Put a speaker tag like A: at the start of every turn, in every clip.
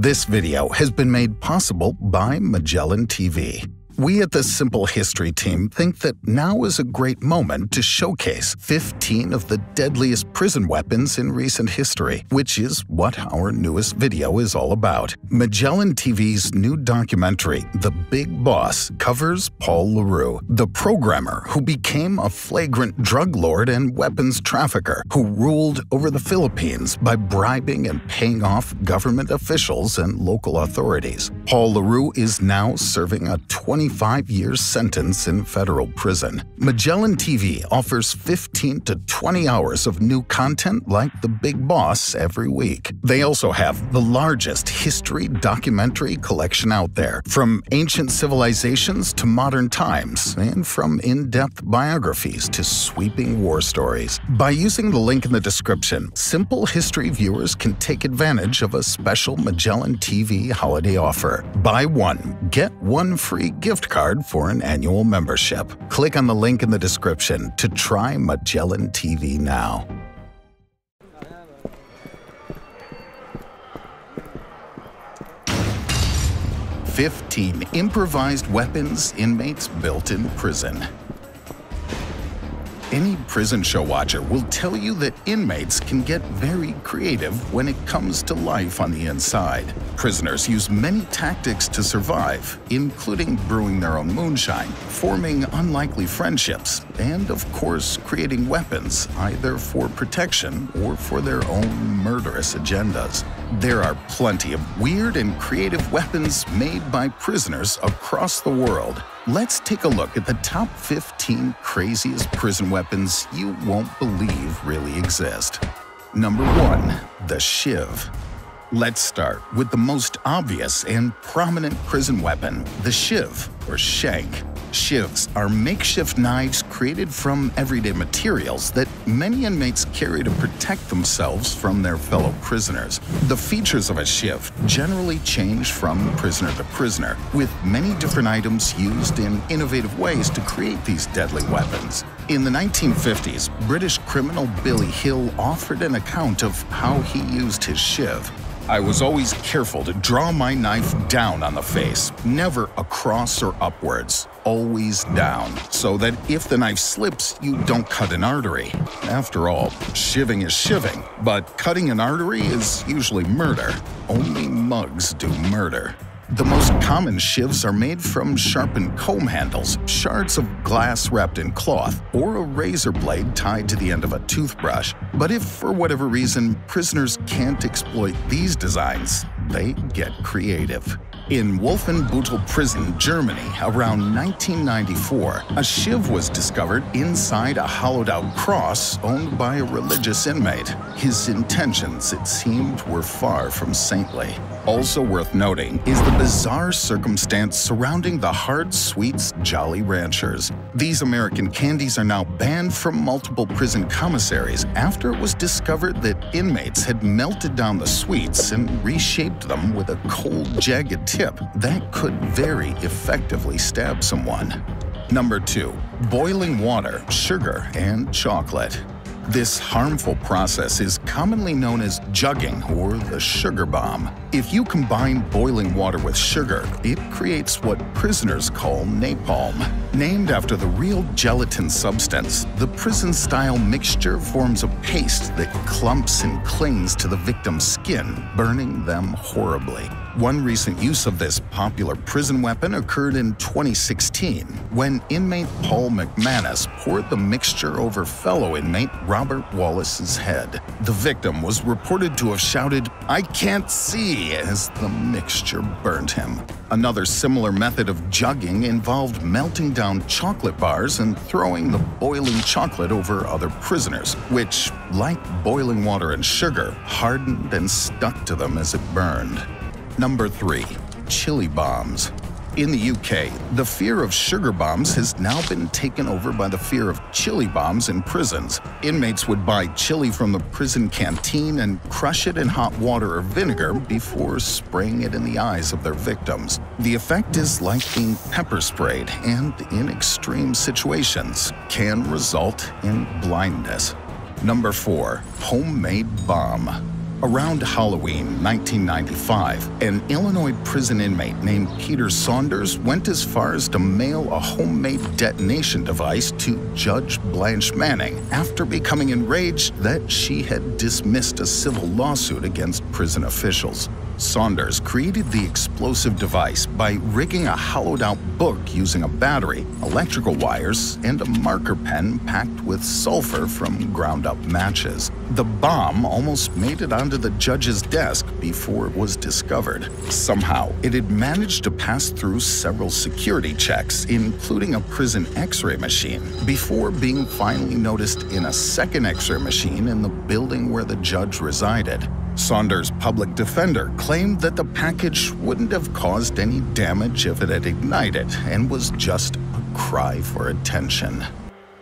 A: This video has been made possible by Magellan TV. We at the Simple History team think that now is a great moment to showcase 15 of the deadliest prison weapons in recent history, which is what our newest video is all about. Magellan TV's new documentary, The Big Boss, covers Paul Le Roux, the programmer who became a flagrant drug lord and weapons trafficker who ruled over the Philippines by bribing and paying off government officials and local authorities. Paul Le Roux is now serving a 20 25 years sentence in federal prison. Magellan TV offers 15 to 20 hours of new content like The Big Boss every week. They also have the largest history documentary collection out there, from ancient civilizations to modern times, and from in depth biographies to sweeping war stories. By using the link in the description, Simple History viewers can take advantage of a special Magellan TV holiday offer. Buy one, get one free gift gift card for an annual membership. Click on the link in the description to try Magellan TV now. Fifteen improvised weapons inmates built in prison. Any prison show watcher will tell you that inmates can get very creative when it comes to life on the inside. Prisoners use many tactics to survive, including brewing their own moonshine, forming unlikely friendships, and of course creating weapons, either for protection or for their own murderous agendas. There are plenty of weird and creative weapons made by prisoners across the world, Let's take a look at the top 15 craziest prison weapons you won't believe really exist. Number 1. The Shiv Let's start with the most obvious and prominent prison weapon, the Shiv, or Shank. Shivs are makeshift knives created from everyday materials that many inmates carry to protect themselves from their fellow prisoners. The features of a shiv generally change from prisoner to prisoner, with many different items used in innovative ways to create these deadly weapons. In the 1950s, British criminal Billy Hill offered an account of how he used his shiv. I was always careful to draw my knife down on the face, never across or upwards, always down, so that if the knife slips, you don't cut an artery. After all, shiving is shiving, but cutting an artery is usually murder. Only mugs do murder. The most common shivs are made from sharpened comb handles, shards of glass wrapped in cloth, or a razor blade tied to the end of a toothbrush. But if, for whatever reason, prisoners can't exploit these designs, they get creative. In Wolfenbüttel prison, Germany, around 1994, a shiv was discovered inside a hollowed-out cross owned by a religious inmate. His intentions, it seemed, were far from saintly. Also worth noting is the bizarre circumstance surrounding the Hard Sweets Jolly Ranchers. These American candies are now banned from multiple prison commissaries after it was discovered that inmates had melted down the sweets and reshaped them with a cold, jagged tip that could very effectively stab someone. Number 2. Boiling water, sugar, and chocolate. This harmful process is commonly known as jugging or the sugar bomb. If you combine boiling water with sugar, it creates what prisoners call napalm. Named after the real gelatin substance, the prison-style mixture forms a paste that clumps and clings to the victim's skin, burning them horribly. One recent use of this popular prison weapon occurred in 2016 when inmate Paul McManus poured the mixture over fellow inmate Robert Wallis's head. The victim was reported to have shouted, I can't see, as the mixture burned him. Another similar method of jugging involved melting down chocolate bars and throwing the boiling chocolate over other prisoners, which, like boiling water and sugar, hardened and stuck to them as it burned. Number 3. Chili Bombs in the UK, the fear of sugar bombs has now been taken over by the fear of chili bombs in prisons. Inmates would buy chili from the prison canteen and crush it in hot water or vinegar before spraying it in the eyes of their victims. The effect is like being pepper sprayed and, in extreme situations, can result in blindness. Number 4. Homemade Bomb Around Halloween 1995, an Illinois prison inmate named Peter Saunders went as far as to mail a homemade detonation device to Judge Blanche Manning after becoming enraged that she had dismissed a civil lawsuit against prison officials. Saunders created the explosive device by rigging a hollowed out book using a battery, electrical wires, and a marker pen packed with sulfur from ground up matches. The bomb almost made it onto the judge's desk before it was discovered. Somehow, it had managed to pass through several security checks, including a prison x ray machine, before being finally noticed in a second x ray machine in the building where the judge resided. Saunders' public defender claimed that the package wouldn't have caused any damage if it had ignited and was just a cry for attention.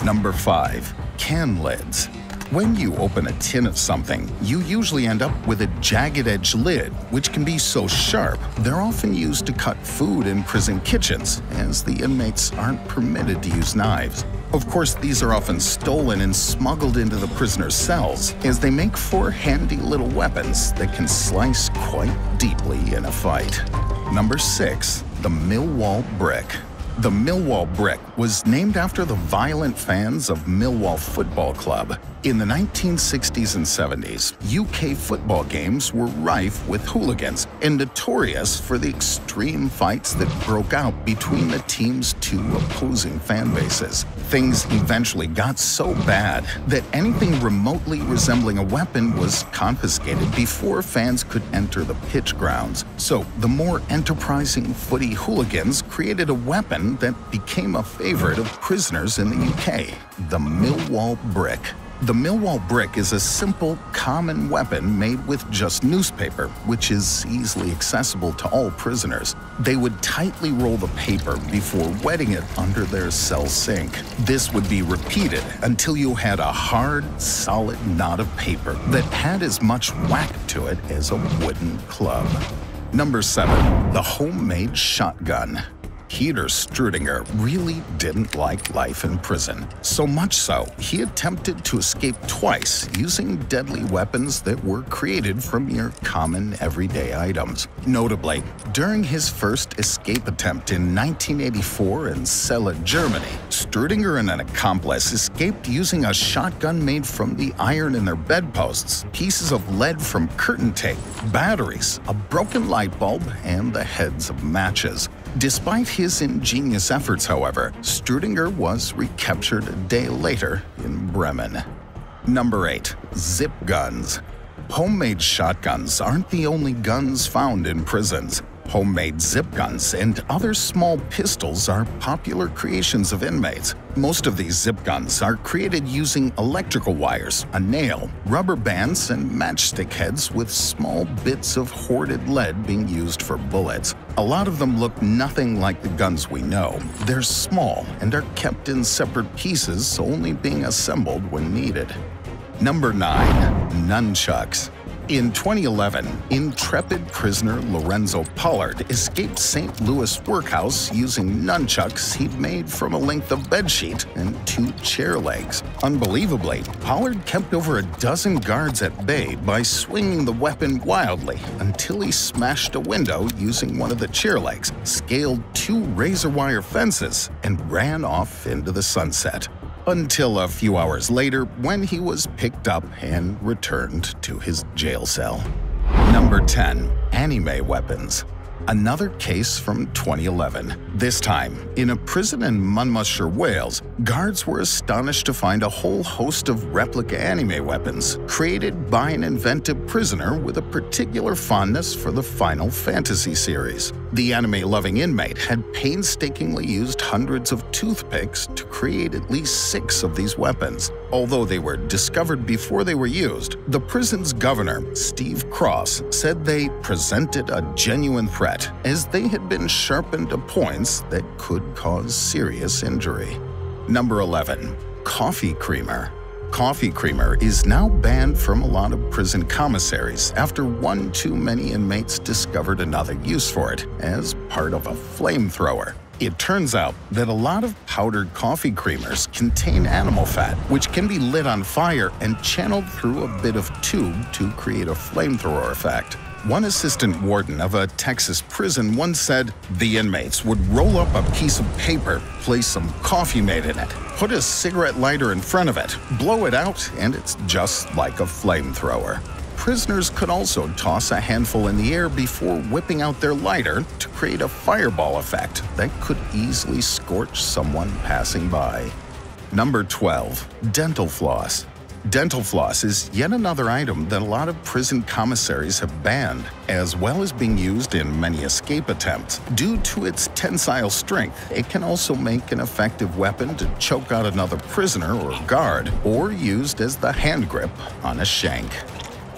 A: Number 5. Can lids. When you open a tin of something, you usually end up with a jagged edge lid, which can be so sharp they're often used to cut food in prison kitchens, as the inmates aren't permitted to use knives. Of course, these are often stolen and smuggled into the prisoner's cells, as they make for handy little weapons that can slice quite deeply in a fight. Number 6. The Millwall Brick the Millwall Brick was named after the violent fans of Millwall Football Club. In the 1960s and 70s, UK football games were rife with hooligans and notorious for the extreme fights that broke out between the team's two opposing fan bases. Things eventually got so bad that anything remotely resembling a weapon was confiscated before fans could enter the pitch grounds. So the more enterprising footy hooligans created a weapon that became a favorite of prisoners in the UK, the Millwall Brick. The Millwall brick is a simple, common weapon made with just newspaper, which is easily accessible to all prisoners. They would tightly roll the paper before wetting it under their cell sink. This would be repeated until you had a hard, solid knot of paper that had as much whack to it as a wooden club. Number 7. The Homemade Shotgun Peter Strudinger really didn't like life in prison. So much so, he attempted to escape twice using deadly weapons that were created from your common everyday items. Notably, during his first escape attempt in 1984 in Celle, Germany, Strudinger and an accomplice escaped using a shotgun made from the iron in their bedposts, pieces of lead from curtain tape, batteries, a broken light bulb, and the heads of matches. Despite his ingenious efforts, however, Strudinger was recaptured a day later in Bremen. Number 8. Zip Guns Homemade shotguns aren't the only guns found in prisons. Homemade zip guns and other small pistols are popular creations of inmates. Most of these zip guns are created using electrical wires, a nail, rubber bands, and matchstick heads with small bits of hoarded lead being used for bullets. A lot of them look nothing like the guns we know. They're small and are kept in separate pieces, only being assembled when needed. Number 9. Nunchucks in 2011, intrepid prisoner Lorenzo Pollard escaped St. Louis workhouse using nunchucks he'd made from a length of bedsheet and two chair legs. Unbelievably, Pollard kept over a dozen guards at bay by swinging the weapon wildly until he smashed a window using one of the chair legs, scaled two razor wire fences, and ran off into the sunset until a few hours later when he was picked up and returned to his jail cell. Number 10. Anime Weapons Another case from 2011. This time, in a prison in Monmouthshire, Wales, guards were astonished to find a whole host of replica anime weapons created by an inventive prisoner with a particular fondness for the Final Fantasy series. The anime-loving inmate had painstakingly used hundreds of toothpicks to create at least six of these weapons. Although they were discovered before they were used, the prison's governor, Steve Cross, said they presented a genuine threat as they had been sharpened to points that could cause serious injury. Number 11. Coffee Creamer Coffee creamer is now banned from a lot of prison commissaries after one too many inmates discovered another use for it as part of a flamethrower. It turns out that a lot of powdered coffee creamers contain animal fat, which can be lit on fire and channeled through a bit of tube to create a flamethrower effect. One assistant warden of a Texas prison once said the inmates would roll up a piece of paper, place some Coffee-mate in it, put a cigarette lighter in front of it, blow it out, and it's just like a flamethrower. Prisoners could also toss a handful in the air before whipping out their lighter to create a fireball effect that could easily scorch someone passing by. Number 12. Dental Floss Dental floss is yet another item that a lot of prison commissaries have banned, as well as being used in many escape attempts. Due to its tensile strength, it can also make an effective weapon to choke out another prisoner or guard, or used as the hand grip on a shank.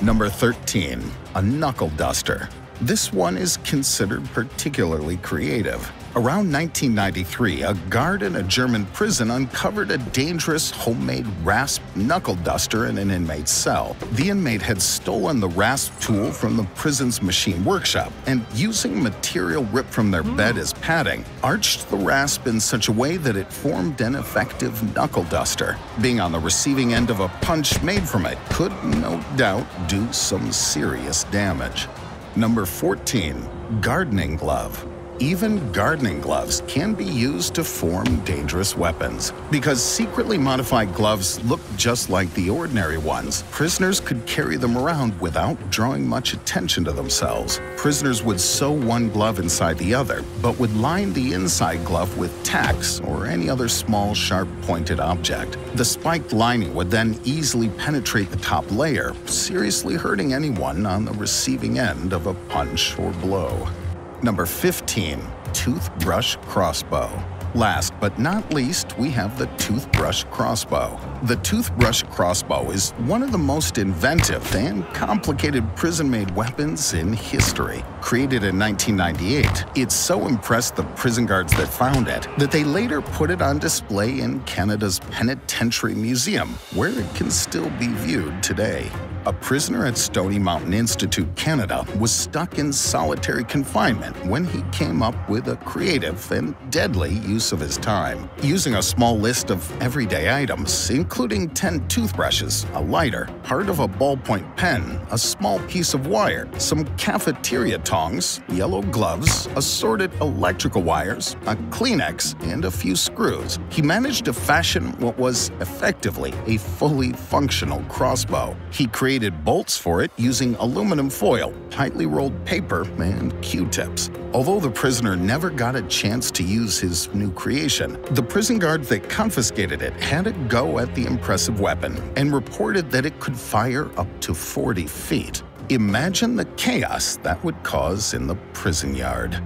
A: Number 13. A Knuckle Duster. This one is considered particularly creative. Around 1993, a guard in a German prison uncovered a dangerous homemade rasp knuckle duster in an inmate's cell. The inmate had stolen the rasp tool from the prison's machine workshop and, using material ripped from their bed as padding, arched the rasp in such a way that it formed an effective knuckle duster. Being on the receiving end of a punch made from it could, no doubt, do some serious damage. Number 14. Gardening Glove even gardening gloves can be used to form dangerous weapons. Because secretly modified gloves look just like the ordinary ones, prisoners could carry them around without drawing much attention to themselves. Prisoners would sew one glove inside the other, but would line the inside glove with tacks or any other small, sharp pointed object. The spiked lining would then easily penetrate the top layer, seriously hurting anyone on the receiving end of a punch or blow. Number 15, Toothbrush Crossbow. Last but not least, we have the toothbrush crossbow. The toothbrush crossbow is one of the most inventive and complicated prison-made weapons in history. Created in 1998, it so impressed the prison guards that found it that they later put it on display in Canada's Penitentiary Museum, where it can still be viewed today. A prisoner at Stony Mountain Institute, Canada, was stuck in solitary confinement when he came up with a creative and deadly use of his time. Using a small list of everyday items, including 10 toothbrushes, a lighter, part of a ballpoint pen, a small piece of wire, some cafeteria tongs, yellow gloves, assorted electrical wires, a Kleenex, and a few screws, he managed to fashion what was effectively a fully functional crossbow. He created bolts for it using aluminum foil, tightly rolled paper, and Q-tips. Although the prisoner never got a chance to use his new creation, the prison guard that confiscated it had a go at the impressive weapon and reported that it could fire up to 40 feet. Imagine the chaos that would cause in the prison yard.